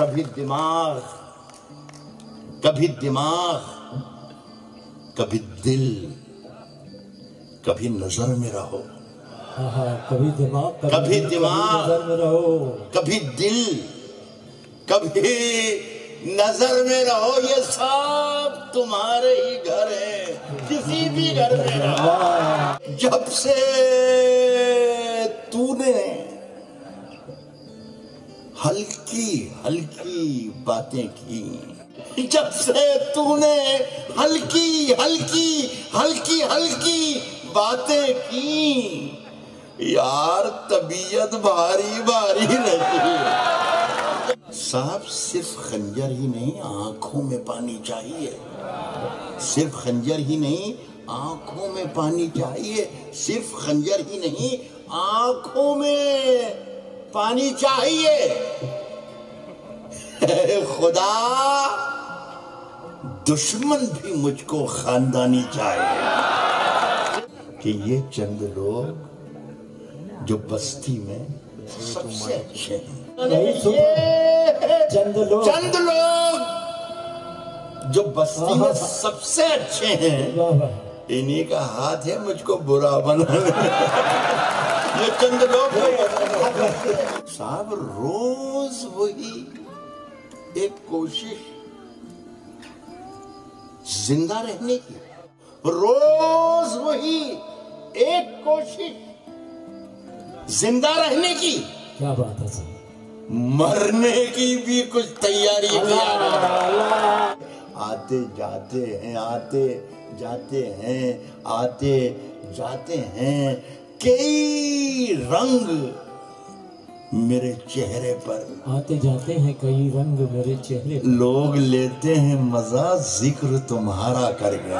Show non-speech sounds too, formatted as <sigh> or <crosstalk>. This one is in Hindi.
कभी दिमाग कभी दिमाग कभी दिल कभी नज़र में रहो। हाँ हाँ कभी दिमाग कभी दिमाग। नज़र में रहो। कभी दिल कभी नज़र में रहो। ये सब तुम्हारे ही घर है। किसी भी घर में रहो। जब से हल्की हल्की बातें की। जब से तूने हल्की हल्की हल्की हल्की बातें की, यार तबीयत भारी भारी है साहब, सिर्फ़ खंजर ही नहीं, आँखों में पानी चाहिए। सिर्फ़ खंजर ही नहीं, आँखों में पानी चाहिए। सिर्फ़ खंजर ही नहीं, आँखों में। पानी चाहिए। <laughs> खुदा दुश्मन भी मुझको खानदानी चाहिए। कि ये चंद लोग जो बस्ती में सबसे अच्छे हैं। चंद लोग। चंद लोग जो बस्ती में सबसे अच्छे हैं। इन्हीं का हाथ है मुझको बुरा बनाने। <laughs> ये चंद लोग हैं। साहब रोज वही एक कोशिश ज़िंदा रहने की। रोज वही एक कोशिश ज़िंदा रहने की। क्या बात है सर? मरने की भी कुछ तैयारी किया आते जाते हैं आते जाते हैं आते जाते हैं। कई रंग मेरे चेहरे पर आते जाते हैं कई रंग मेरे चेहरे पर। लोग लेते हैं मज़ा ज़िक्र तुम्हारा करके